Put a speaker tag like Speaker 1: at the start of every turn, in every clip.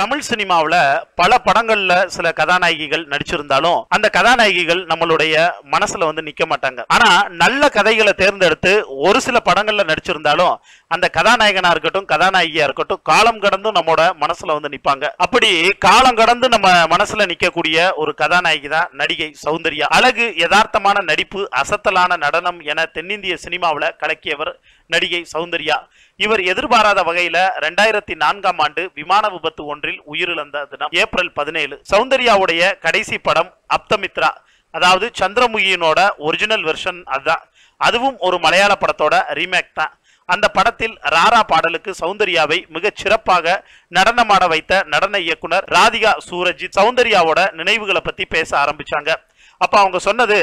Speaker 1: தமிழ் சினிமாவுல பல படங்கள்ல சில கதாநாயகிகள் நடிச்சிருந்தாலும் அந்த கதாநாயகிகள் நம்மளுடைய மனசுல வந்து நிக்க மாட்டாங்க. ஆனா நல்ல கதைகளை தேர்ந்தெடுத்து ஒரு சில படங்கள்ல நடிச்சிருந்தாலும் அந்த கதாநாயகனா இருக்கட்டும் கதாநாயகியா இருக்கட்டும் காலம் கடந்தும் நம்மோட மனசுல வந்து நிப்பாங்க. அப்படி காலம் கடந்து நம்ம மனசுல நிக்கக்கூடிய ஒரு கதாநாயகி தான் நடிகை சௌந்தர்யா. அழகு யதார்த்தமான நடிப்பு அசத்தலான நடனம் என தென்னிந்திய சினிமாவுல கலக்கியவர் நடிகை சௌந்தர்யா. இவர் எதிர்பாராத வகையில ரெண்டாயிரத்தி நான்காம் ஆண்டு விமான விபத்து ஒன்றில் உயிரிழந்த தினம் ஏப்ரல் பதினேழு. சௌந்தர்யாவுடைய கடைசி படம் அப்தமித்ரா. அதாவது சந்திரமுகியினோட ஒரிஜினல் வெர்ஷன் அதுதான். அதுவும் ஒரு மலையாள படத்தோட ரீமேக் தான். அந்த படத்தில் ராரா பாடலுக்கு சௌந்தர்யாவை மிகச் சிறப்பாக நடனமாட வைத்த நடன இயக்குனர் ராதிகா சூரஜித் சௌந்தர்யாவோட நினைவுகளை பத்தி பேச ஆரம்பிச்சாங்க. அப்ப அவங்க சொன்னது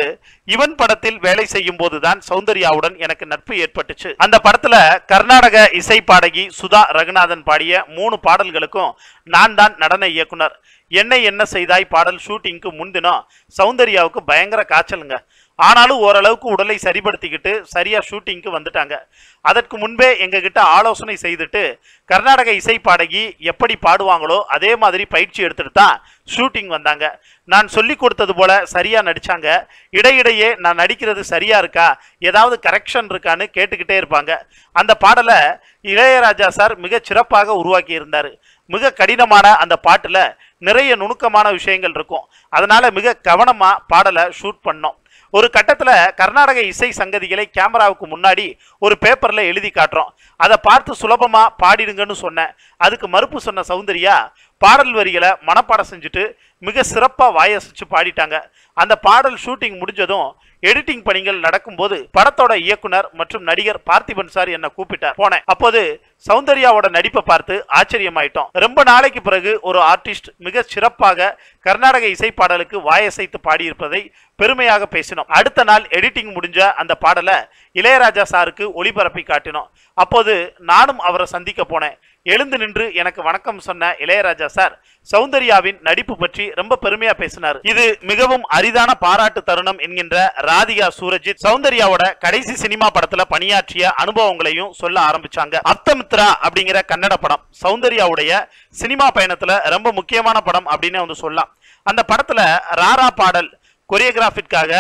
Speaker 1: இவன் படத்தில் வேலை செய்யும் போதுதான் சௌந்தர்யாவுடன் எனக்கு நட்பு ஏற்பட்டுச்சு. அந்த படத்துல கர்நாடக இசை பாடகி சுதா ரகுநாதன் பாடிய மூணு பாடல்களுக்கும் நான் தான் நடன இயக்குனர். என்னை என்ன செய்தாய்? பாடல் ஷூட்டிங்க்கு முன்தினம் சௌந்தர்யாவுக்கு பயங்கர காய்ச்சலுங்க. ஆனாலும் ஓரளவுக்கு உடலை சரிப்படுத்திக்கிட்டு சரியாக ஷூட்டிங்க்கு வந்துட்டாங்க. அதற்கு முன்பே எங்ககிட்ட ஆலோசனை செய்துட்டு கர்நாடக இசை பாடகி எப்படி பாடுவாங்களோ அதே மாதிரி பயிற்சி எடுத்துட்டு தான் ஷூட்டிங் வந்தாங்க. நான் சொல்லி கொடுத்தது போல சரியாக நடித்தாங்க இடையிடையே நான் நடிக்கிறது சரியாக இருக்கா? ஏதாவது கரெக்ஷன் இருக்கான்னு கேட்டுக்கிட்டே இருப்பாங்க. அந்த பாடலை இளையராஜா சார் மிக சிறப்பாக உருவாக்கி இருந்தார். மிக கடினமான அந்த பாட்டில் நிறைய நுணுக்கமான விஷயங்கள் இருக்கும். அதனால் மிக கவனமாக பாடலை ஷூட் பண்ணோம். ஒரு கட்டத்தில் கர்நாடக இசை சங்கதிகளை கேமராவுக்கு முன்னாடி ஒரு பேப்பரில் எழுதி காட்டுறோம். அதை பார்த்து சுலபமாக பாடிடுங்கன்னு சொன்னேன். அதுக்கு மறுப்பு சொன்ன சௌந்தர்யா பாடல் வரிகளை மனப்பாடம் செஞ்சுட்டு மிக சிறப்பாக வாயசிச்சு பாடிட்டாங்க. அந்த பாடல் ஷூட்டிங் முடிஞ்சதும் எடிட்டிங் பணிகள் நடக்கும்போது படத்தோட இயக்குனர் மற்றும் நடிகர் பார்த்திபன் சார் என்னை கூப்பிட்டார். போனேன். அப்போது சௌந்தர்யாவோட நடிப்பை பார்த்து ஆச்சரியமாயிட்டோம். ரொம்ப நாளைக்கு பிறகு ஒரு ஆர்டிஸ்ட் மிக சிறப்பாக கர்நாடக இசை பாடலுக்கு வாயசைத்து பாடியிருப்பதை பெருமையாக பேசினோம். அடுத்த நாள் எடிட்டிங் முடிஞ்ச அந்த பாடலை இளையராஜா சாருக்கு ஒளிபரப்பி காட்டினோம். அப்போது நானும் அவரை சந்திக்க போனேன். எழுந்து நின்று எனக்கு வணக்கம் சொன்ன இளையராஜா சார் சௌந்தர்யாவின் நடிப்பு பற்றி ரொம்ப பெருமையா பேசினார். இது மிகவும் அரிதான பாராட்டு தருணம் என்கின்ற ராதிகா சூரஜித் சௌந்தர்யாவோட கடைசி சினிமா படத்துல பணியாற்றிய அனுபவங்களையும் சொல்ல ஆரம்பிச்சாங்க. அப்தமித்ரா அப்படிங்கிற கன்னட படம் சௌந்தர்யாவுடைய சினிமா பயணத்துல ரொம்ப முக்கியமான படம் அப்படின்னு வந்து சொல்லலாம். அந்த படத்துல ராரா பாடல் கொரியோகிராஃபிற்காக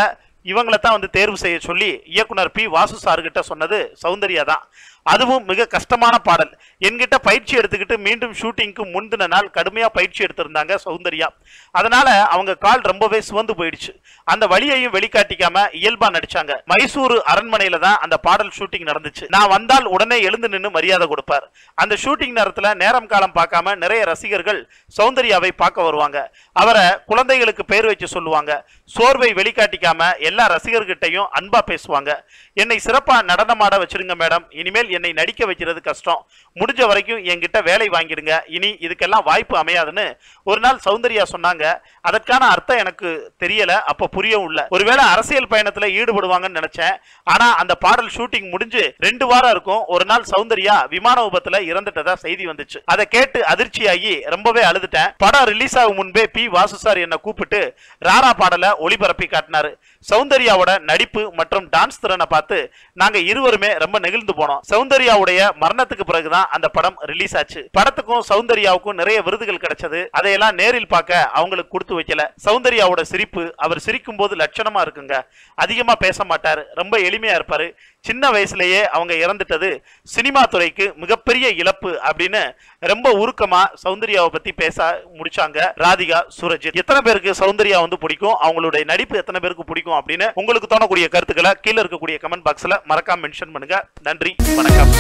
Speaker 1: இவங்களை தான் வந்து தேர்வு செய்ய சொல்லி இயக்குனர் பி. வாசு சார்கிட்ட சொன்னது சௌந்தர்யா தான். அதுவும் மிக கஷ்டமான பாடல். என்கிட்ட பயிற்சி எடுத்துக்கிட்டு மீண்டும் ஷூட்டிங்க்கு முந்தின நாள் கடுமையாக பயிற்சி எடுத்திருந்தாங்க சௌந்தர்யா. அதனால அவங்க கால் ரொம்பவே சிவந்து போயிடுச்சு. அந்த வழியையும் வெளிக்காட்டிக்காம இயல்பா நடிச்சாங்க. மைசூர் அரண்மனையில தான் அந்த பாடல் ஷூட்டிங் நடந்துச்சு. நான் வந்தால் உடனே எழுந்து நின்று மரியாதை கொடுப்பார். அந்த ஷூட்டிங் நேரத்தில் நேரம் காலம் பார்க்காம நிறைய ரசிகர்கள் சௌந்தர்யாவை பார்க்க வருவாங்க. அவரை குழந்தைகளுக்கு பேர் வச்சு சொல்லுவாங்க. சோர்வை வெளிக்காட்டிக்காம எல்லா ரசிகர்கிட்டையும் அன்பா பேசுவாங்க. என்னை சிறப்பாக நடனமாட வச்சிருங்க மேடம். இனிமேல் என்னை நடிக்க வைக்கிறது கஷ்டம். முடிஞ்ச வரைக்கும் என்கிட்ட வேலை வாங்கிடுங்க. இனி இதுக்கெல்லாம் வாய்ப்பு அமையாதுன்னு ஒரு நாள் சௌந்தர்யா சொன்னாங்க. அதற்கான அர்த்தம் எனக்கு தெரியல. அப்ப புரியவும் இல்ல. ஒருவேளை அரசியல் பயணத்துல ஈடுபடுவாங்கன்னு நினைச்சேன். ஆனா அந்த பாடல் ஷூட்டிங் முடிஞ்சு ரெண்டு வாரம் இருக்கும். ஒரு நாள் சௌந்தர்யா விமான விபத்துல இறந்துட்டதா செய்தி வந்துச்சு. அதை கேட்டு அதிர்ச்சியாகி ரொம்பவே அழுதுட்டேன். படம் ரிலீஸ் ஆகும் முன்பே பி வாசு சார் என்ன கூப்பிட்டு ராரா பாடலை ஒளிபரப்பி காட்டினாரு. சௌந்தர்யாவோட நடிப்பு மற்றும் டான்ஸ் திறனை பார்த்து நாங்க இருவருமே ரொம்ப நெகிழ்ந்து போனோம். சௌந்தர்யாவுடைய மரணத்துக்கு பிறகுதான் அந்த படம் ரிலீஸ் ஆச்சு. படத்துக்கும் சௌந்தர்யாவுக்கும் நிறைய விருதுகள் கிடைச்சது. அதையெல்லாம் நேரில் பார்க்க அவங்களுக்கு கொடுத்து வைக்கல. சௌந்தர்யாவோட சிரிப்பு அவர் சிரிக்கும் போது லட்சணமா இருக்குங்க. அதிகமா பேச மாட்டாரு. ரொம்ப எளிமையா இருப்பாரு. சின்ன வயசுலேயே அவங்க இறந்துட்டது சினிமா துறைக்கு மிகப்பெரிய இழப்பு அப்படின்னு ரொம்ப உருக்கமா சௌந்தர்யாவை பத்தி பேச முடிச்சாங்க ராதிகா சூரஜித். எத்தனை பேருக்கு சௌந்தர்யா வந்து பிடிக்கும்? அவங்களுடைய நடிப்பு எத்தனை பேருக்கு பிடிக்கும் அப்படின்னு உங்களுக்கு தோணக்கூடிய கருத்துக்களை கீழே இருக்கக்கூடிய கமெண்ட் பாக்ஸ்ல மறக்காம மென்ஷன் பண்ணுங்க. நன்றி வணக்கம்.